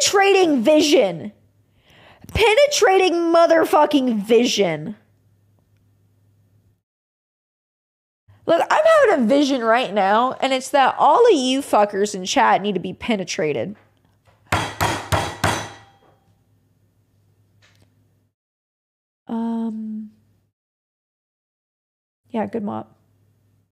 penetrating vision. Penetrating motherfucking vision. Look, I'm having a vision right now, and it's that all of you fuckers in chat need to be penetrated. Um, yeah, good mop.